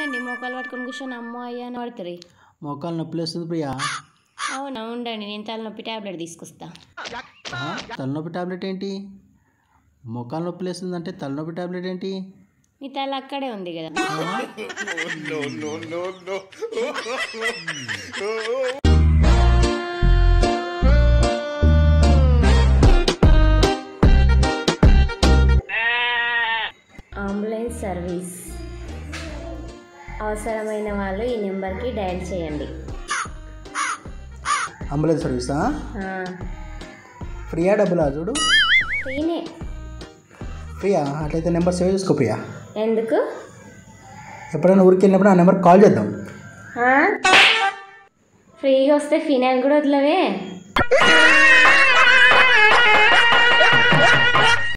ఏమైందండి మోకాలు పట్టుకొని కూర్చొని అమ్మో అయ్యా అని పడుతుంది. మోకాలు నొప్పి వస్తుంది ప్రియా. అవునా? ఉండండి నేను తలనొప్పి ట్యాబ్లెట్ తీసుకొస్తా. తలనొప్పి టాబ్లెట్ ఏంటి? మోకాలు నొప్పి లేస్తుంది అంటే తలనొప్పి టాబ్లెట్ ఏంటి? మీ తల అక్కడే ఉంది కదా. అంబులెన్స్ సర్వీస్ అవసరమైన వాళ్ళు ఈ నెంబర్కి డయల్ చేయండి. అంబులెన్స్ సర్వీసా? ఫ్రీయా డబ్బులా చూడు? ఫ్రీనే. ప్రియా అట్లయితే నెంబర్ సేవ్ చేసుకో ప్రియా. ఎందుకు? ఎప్పుడైనా ఊరికి వెళ్ళినప్పుడు ఆ నెంబర్ కాల్ చేద్దాం? ఫ్రీగా వస్తే ఫినాయిల్ కూడా వదిలవే.